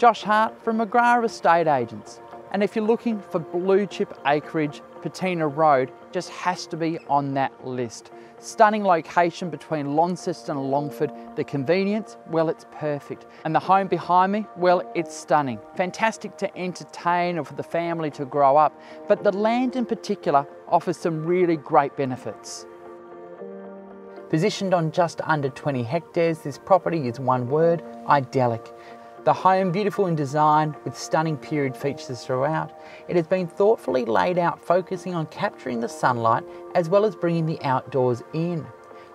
Josh Hart from McGrath Estate Agents. And if you're looking for blue chip acreage, Pateena Road just has to be on that list. Stunning location between Launceston and Longford. The convenience, well, it's perfect. And the home behind me, well, it's stunning. Fantastic to entertain or for the family to grow up. But the land in particular offers some really great benefits. Positioned on just under 20 hectares, this property is one word, idyllic. The home, beautiful in design with stunning period features throughout, it has been thoughtfully laid out focusing on capturing the sunlight as well as bringing the outdoors in.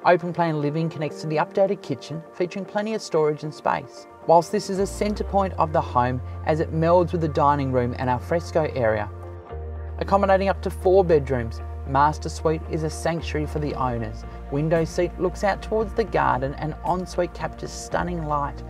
Open plan living connects to the updated kitchen featuring plenty of storage and space. Whilst this is a centre point of the home as it melds with the dining room and alfresco area. Accommodating up to four bedrooms, Master Suite is a sanctuary for the owners. Window seat looks out towards the garden and ensuite captures stunning light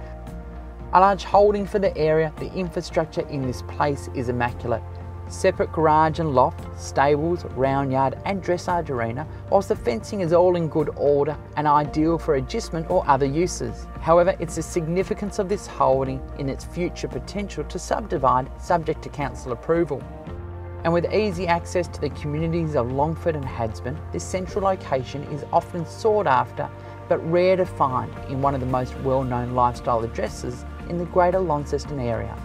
a large holding for the area, the infrastructure in this place is immaculate. Separate garage and loft, stables, round yard and dressage arena, whilst the fencing is all in good order and ideal for agistment or other uses. However, it's the significance of this holding in its future potential to subdivide subject to council approval. And with easy access to the communities of Longford and Hadspen, this central location is often sought after but rare to find in one of the most well-known lifestyle addresses in the Greater Launceston area.